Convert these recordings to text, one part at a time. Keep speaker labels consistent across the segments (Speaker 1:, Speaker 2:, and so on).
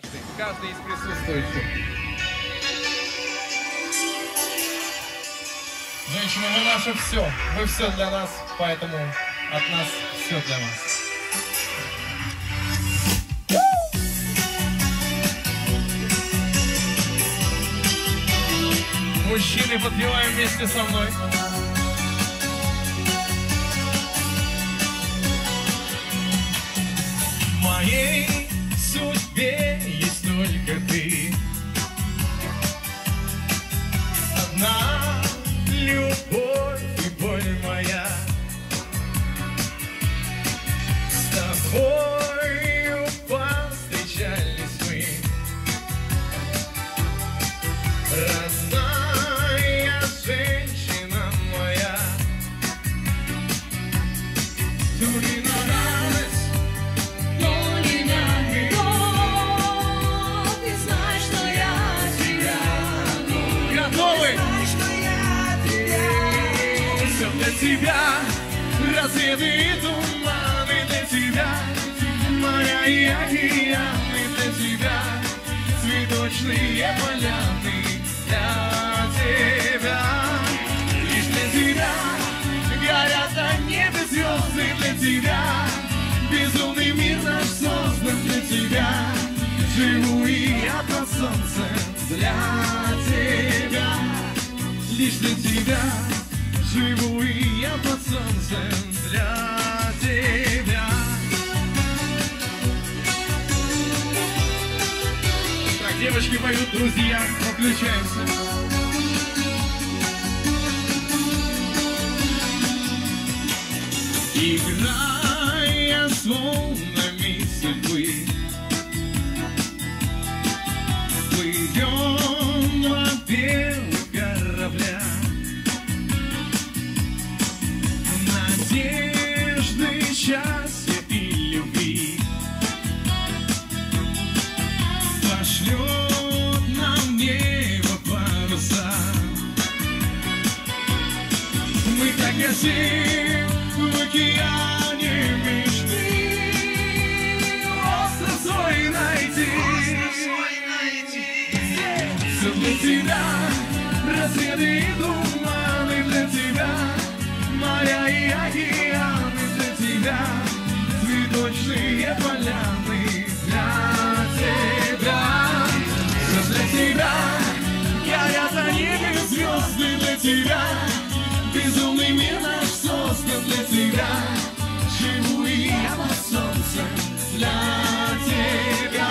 Speaker 1: Каждый, каждый из присутствующих. Женщины, вы наше все. Вы все для нас, поэтому от нас все для вас. Мужчины, подпеваем вместе со мной.
Speaker 2: Моей
Speaker 3: тебя,
Speaker 2: рассветы и туманы для тебя, моя и океаны для тебя, цветочные поляны для тебя, лишь для тебя горят на небе звезды для тебя, безумный мир наш создан для тебя, живу и я под солнцем для тебя. Лишь для тебя Живу и я под солнцем для тебя. Так, девочки поют, друзья, подключаемся. Играя с счастья и любви. Пошлет нам небо паруса. Мы так гасим в океане мечты. Остров свой найти все для тебя, рассветы и туманы для тебя, моря и океаны тебя, цветочные поляны для тебя. Все для тебя, горят на небе звезды для тебя, безумный мир наш создан для тебя, живу и я под солнцем для тебя,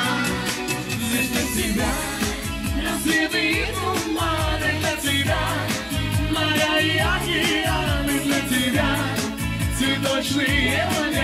Speaker 2: здесь для тебя. Рассветы и туманы для тебя, моря и тебя, цветочные поляны